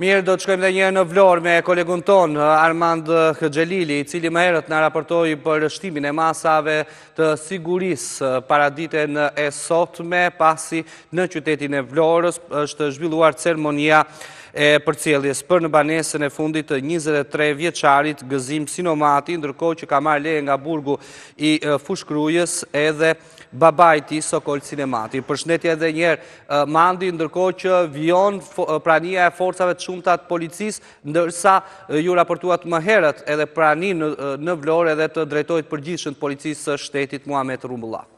Mirë, do të shkojmë dhe njëherë në Vlorë me kolegun tonë, Armand Xhelili, i cili më herët na raportoi për shtimin e masave të sigurisë paraditen e sotme, pasi në qytetin e Vlorës është zhvilluar ceremonia e përcjelljes për në banesën e fundit të 23 vjeçarit Gëzim Sinomati, ndërkohë që ka marrë leje nga burgu i Fushë-Krujës edhe babai i tij, Sokol Sinomati. Përshëndetje edhe njëherë, Mandi, ndërkohë që vijon prania e forcave të shumta të policisë, ndërsa ju raportuat më herët edhe praninë në Vlorë edhe të drejtorit të përgjithshëm të Policisë së Shtetit Muhamet Rrumbullaku.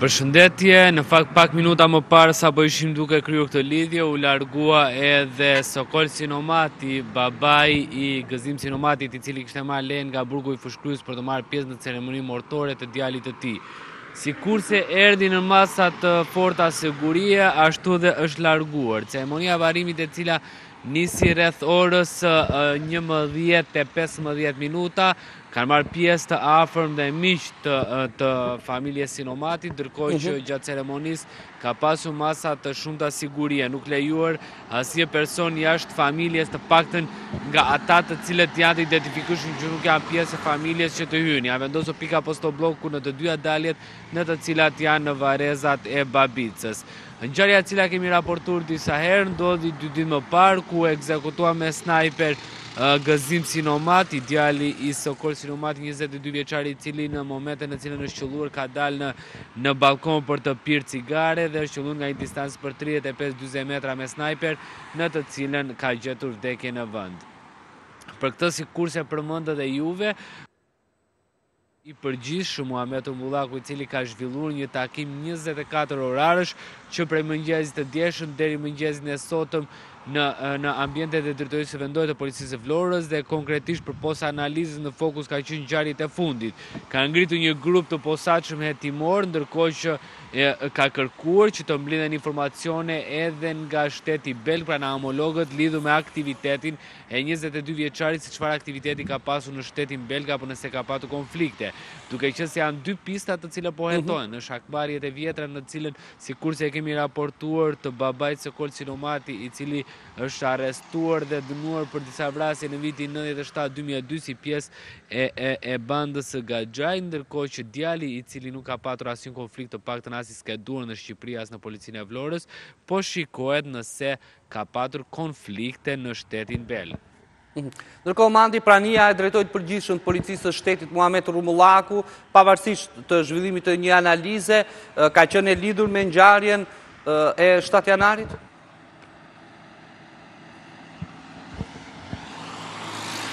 Përshëndetje, në fakt pak minuta më parë sa po ishim duke kryer këtë lidhje, u largua edhe Sokol Sinomati, babai i Gëzim Sinomatit, i cili kishte marrë leje nga burgu i Fushë-Krujës për të marrë pjesë në ceremoninë mortore të djalit të tij. Sikurse erdhi në masa të forta sigurie, ashtu edhe është larguar. Ceremonia e varrimit e cila nisi rreth orës njëmbëdhjetë e pesëmbëdhjetë minuta, Kanë marrë pjesë të afërm dhe miq të familjes Sinomati, ndërkohë që mhm. gjatë ceremonisë ka pasur masa të shumta sigurie, nuk u lejua asnjë person jashtë familjes të paktën nga ata të cilët janë të identifikueshëm që nuk janë pjesë e familjes që të hyjnë. Janë vendosur pika postoblloku në të dyja daljet në të cilat janë në varrezat e Babicës. Ngjarja e cila kemi raportuar disa herë ndodhi dy ditë më parë ku u ekzekutua me snajper Gëzim Sinomati, djali i Sokol Sinomatit, 22 vjeçari i cili në momentin në të cilën është qëlluar ka dalë në ballkon për të pirë cigare dhe është qëlluar nga një distancë prej 35-40 metra me snajper, në të cilën ka gjetur vdekjen në vend. Për këtë sikurse përmendët dhe juve, i Përgjithshëm Muhamet Rrumbullaku i cili ka zhvilluar një takim njëzet e katër orarësh që prej mëngjezit të djeshëm deri mëngjezin e sotëm në ambientet e Drejtorisë së Vendore të Policisë së Vlorës dhe konkretisht përpos analizës në fokus ka qenë ngjarjet e fundit. Ka ngritur një grup të posaçëm hetimor, ndërkohë që ka kërkuar që të mblidhen informacione edhe nga shteti belg pra nga homologët lidhur me aktivitetin E njëzet e dy vjeçarit se çfarë aktiviteti ka pasur në shtetin belg apo nëse ka patur konflikte, duke qenë se janë dy pista të cilat po mhm. hetohen, është hakmarrjet e vjetra në të cilën sikurse e kemi raportuar të babait Sokol Sinomati, i cili është arrestuar dhe dënuar për disa vrasje në vitin 97 2002 si pjesë e e e bandës së Gaxhait, ndërkohë që djali i cili nuk ka patur asnjë konflikt të paktën as i skeduar në Shqipëri as në policinë e Vlorës, po shikohet nëse ka patur konflikte në shtetin belg. Ndërkohë, Mandi, prania e drejtorit të përgjithshëm të Policisë së Shtetit Muhamet Rrumbullaku, pavarësisht të zhvillimit të një analize, ka qenë e lidhur me ngjarjen e shtatë janarit?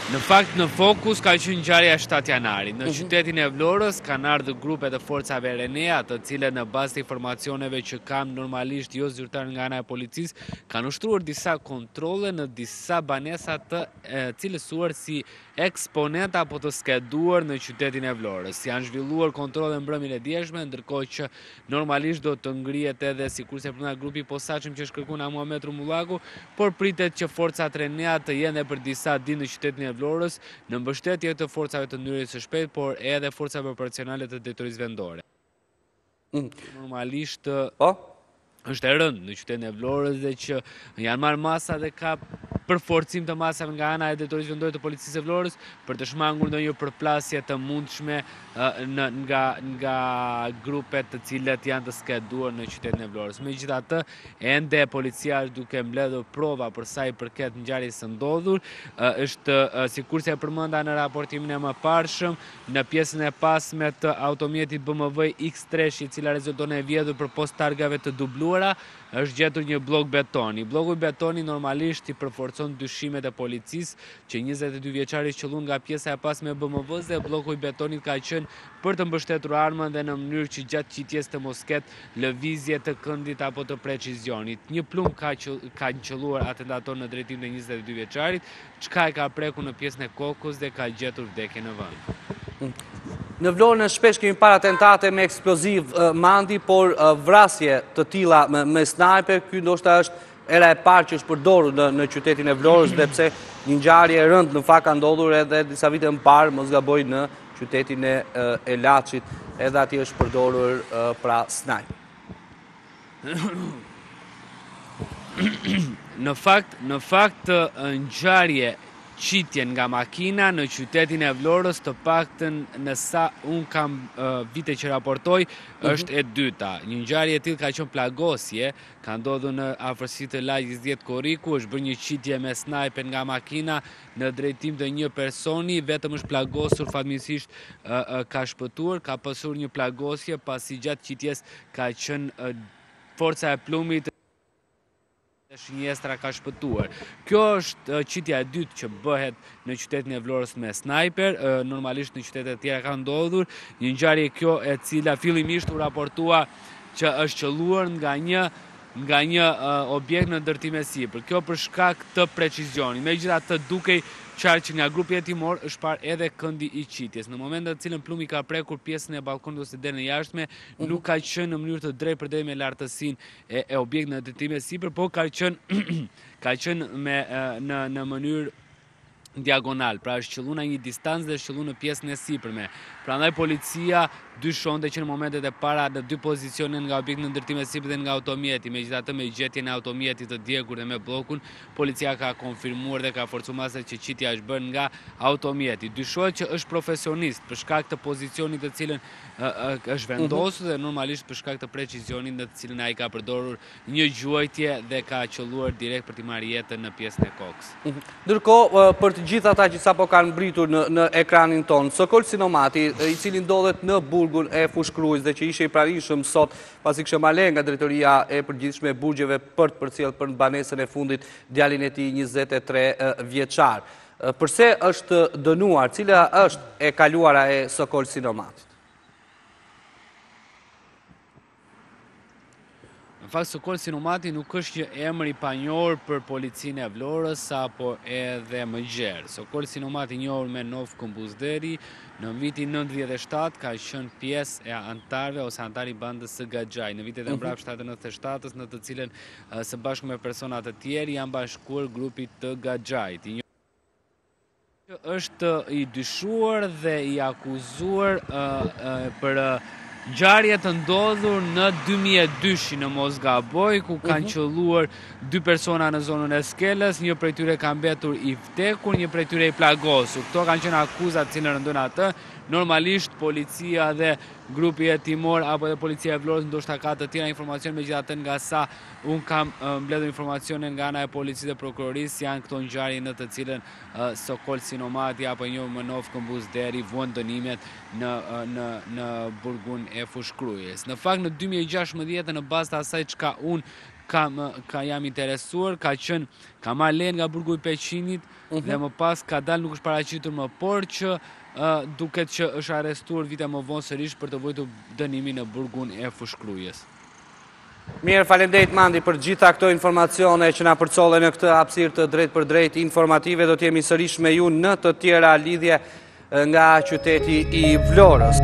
Në fakt, në fokus ka qenë ngjarja e shtatë janarit. Në mhm. qytetin e Vlorës kanë ardhur grupe të forcave Renea, të cilat në bazë të informacioneve që kam normalisht jozyrtare nga ana e policisë, kanë ushtruar disa kontrolle në disa banesa të cilësuar si eksponentë apo të skeduar në qytetin e Vlorës. Janë zhvilluar kontrolle mbrëmjen e djeshme, ndërkohë që Normalisht do të ngrihet edhe sikurse përmenda grupi i posaçëm që është kërkuar nga Muhamet Rrumbullaku, por pritet që forcat Renea të jenë edhe për disa ditë në qytetin e Vlorës, në mbështetje të forcave të ndërhyrjes së shpejtë, por edhe forcave operacionale të drejtorisë vendore. Normalisht është e rëndë në qytetin e Vlorës dhe që janë marrë masa dhe ka përforcim të masave nga ana e drejtorisë vendore të policisë së Vlorës për të shmangur ndonjë përplasje të mundshme nga grupet të cilët janë të skeduar në qytetin e Vlorës. Megjithatë, ende policia është duke mbledhur prova për sa i përket ngjarjes së ndodhur, është sikurse e përmenda në raportimin e mëparshëm, në pjesën e pasme të automjetit BMW X3, i cili rezulton e vjedhur përpos targave të dubluara, Është gjetur një bllok betoni. Blloku i betonit normalisht i përforcon dyshimet e policisë që njëzet e dy vjeçari u qëllua nga pjesa e pasme e BMW-së dhe blloku i betonit ka qenë për të mbështetur armën dhe në mënyrë që gjatë qitjes të mos ketë lëvizje të këndit apo të precizionit. Një plumb kanë qëlluar atentatorët në drejtim të njëzet e dy vjeçarit, Çka e ka prekur në pjesën e kokës dhe ka gjetur vdekjen në vend. Në Vlorë shpesh kemi parë atentate me eksploziv, Mandi, por vrasje të tilla me, me snajper, kjo ndoshta është hera e parë që është përdorur në, në qytetin e Vlorës, dhe pse një ngjarje e rëndë në fakt ka ndodhur edhe disa vite më parë, mos gaboj në qytetin e, e Laçit, edhe atje është përdorur pra snajper. Në fakt, në fakt ngjarje qitje nga makina në qytetin e Vlorës të paktën në sa unë kam vite që raportoj mhm. është e dyta. Një ngjarje e tillë ka qenë plagosje, ka ndodhur në afërsi të lagjes 10 Korriku, është bërë një qitje me snajper nga makina Në drejtim të një personi, vetëm është plagosur fatmirësisht ka shpëtuar, ka pasur një plagosje pasi gjatë qitjes ka qenë forca e plumbit dhe shënjestra ka shpëtuar. Kjo është qitja e dytë që bëhet në qytetin e Vlorës me snajper, normalisht në qytetet tjera ka ndodhur, një ngjarje kjo e cila fillimisht u raportua që është qëlluar nga një nga një objekt në ndërtim e sipër. Kjo për shkak të precizionit. Megjithatë, dukej qartë që nga grupi hetimor është parë edhe këndi i qitjes. Në momentin në të cilën plumbi ka prekur pjesën e ballkonit ose derën e jashtme, mhm. nuk ka qenë në mënyrë të drejtpërdrejtë me lartësinë e, e objektit në ndërtim e sipër, por ka qenë ka qenë në në mënyrë diagonal, pra është qëllu nga një distancë dhe është qëllu në pjesën e sipërme. Prandaj policia dyshonte që në momentet e para në dy pozicione nga objekti në ndërtim e sipër dhe nga automjeti, megjithatë me gjetjen e automjetit të djegur dhe me bllokun, policia ka konfirmuar dhe ka forcu masat që qitja është bërë nga automjeti. Dyshohet që është profesionist për shkak të pozicionit të cilën është vendosur dhe normalisht për shkak të precizionit në të cilën ai ka përdorur Një gjuajtje dhe ka qëlluar direkt për t'i marrë jetën në pjesën e kokës. Ndërkohë, për të gjithë ata që sapo kanë mbërritur në ekranin tonë, Sokol Sinomati, i cili ndodhet në burgun e Fushë-Krujës dhe që ishte i pranishëm sot, pasi kishte marrë leje nga drejtoria e përgjithshme e burgjeve për të përcjellë për në banesën e fundit djalin e tij njëzet e tre vjeçar. Përse është dënuar? Cila është e kaluara e Sokol Sinomatit? Në fakt, Sokol Sinomati nuk është një emër i panjohur për policinë e Vlorës apo edhe më gjerë. Sokol Sinomati i njohur me nofkën Buzderri, në vitin 97 ka qenë pjesë e anëtarëve ose anëtar i bandës së Gaxhait. Në vitet e mhm. mbrapshta të 97-s, në të cilën së bashku me persona të tjerë janë bashkuar grupit të Gaxhait. që është i dyshuar dhe i akuzuar për ngjarje të ndodhur në 2002 në mos gaboj, ku kanë mhm. qëlluar dy persona në zonën e Skelës, një prej tyre ka mbetur i vdekur, një prej tyre i plagosur. Këto kanë qenë akuzat që rëndojnë atë, normalisht policia dhe grupi hetimor apo edhe policia e Vlorës ndoshta ka të tjera informacione megjithatë nga sa Unë kam mbledhur informacione nga ana e policisë dhe prokurorisë, janë këto ngjarje në të cilën Sokol Sinomati apo i njohur me nofkën Buzderri vuan dënimet në në në burgun e Fushëkrujës. Në fakt në 2016 në bazë të asaj çka unë kam ka jam interesuar, ka qenë ka marrë lejen nga burgu i Peqinit uh mhm. -huh. dhe më pas ka dalë nuk është paraqitur më, por që uh, duket që është arrestuar vite më vonë sërish për të vojtur dënimin në burgun e Fushëkrujës. Mirë, falemderit Mandi për gjitha këto informacione që na përcolle në këtë hapësirë të drejtpërdrejtë informative, do t'jemi sërish me ju në të tjera lidhje nga qyteti i Vlorës.